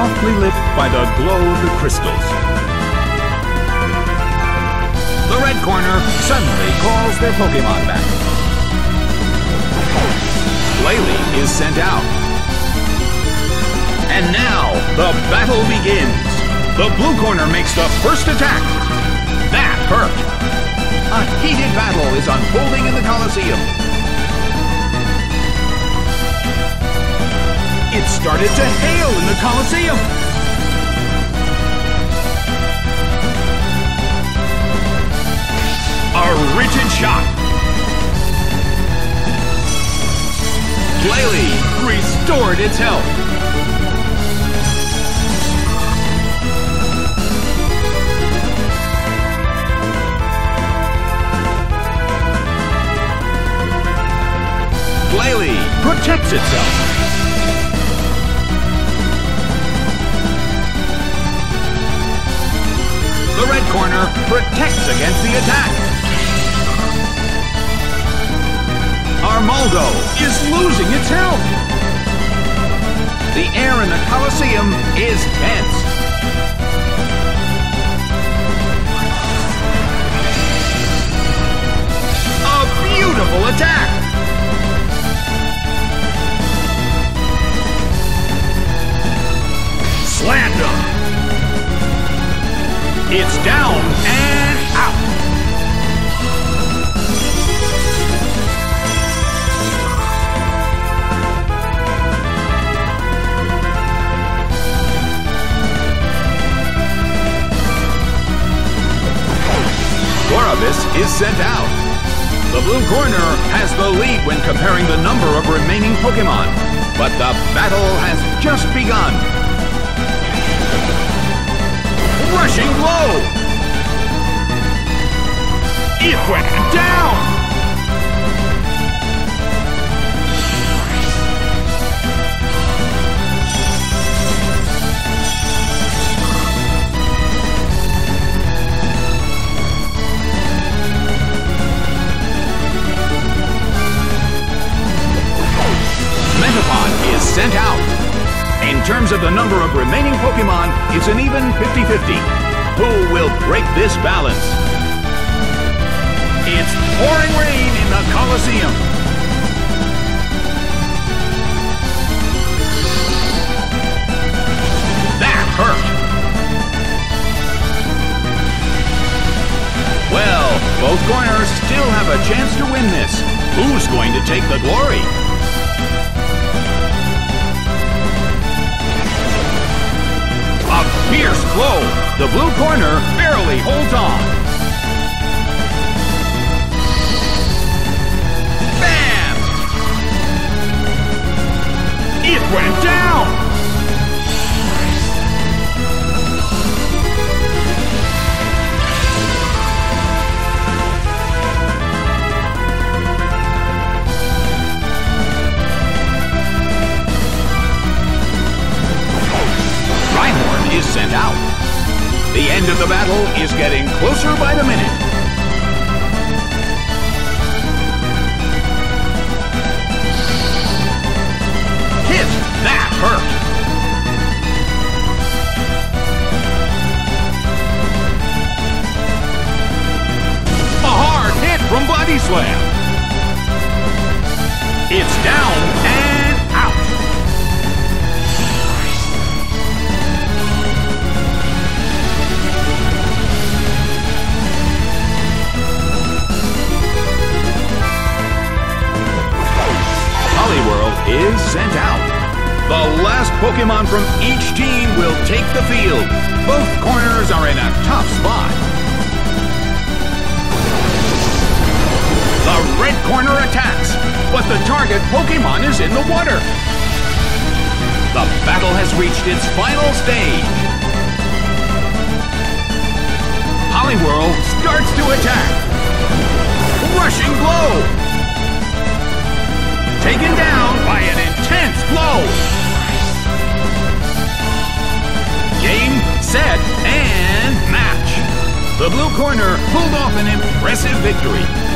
Softly lit by the glow of the crystals. The red corner suddenly calls their Pokemon back. Glalie is sent out. And now, the battle begins. The blue corner makes the first attack. That hurt. A heated battle is unfolding in the Colosseum. It started to hail in the Colosseum. A rigid shot. Glalie restored its health. Glalie protects itself. Protects against the attack. Armaldo is losing its health. The air in the Colosseum is tense. Sent out. The blue corner has the lead when comparing the number of remaining Pokemon. But the battle has just begun. Rushing blow! It went down! Terms of the number of remaining Pokemon, it's an even 50-50. Who will break this balance? It's pouring rain in the Colosseum. That hurt. Well, both corners still have a chance to win this. Who's going to take the glory? Fierce blow. The blue corner barely holds on. The end of the battle is getting closer by the minute. Hit! That hurt! A hard hit from Body Slam. The last Pokemon from each team will take the field. Both corners are in a tough spot. The red corner attacks, but the target Pokemon is in the water. The battle has reached its final stage. Poliwhirl starts to attack. Rushing blow! taken down by an intense blow. Corner pulled off an impressive victory.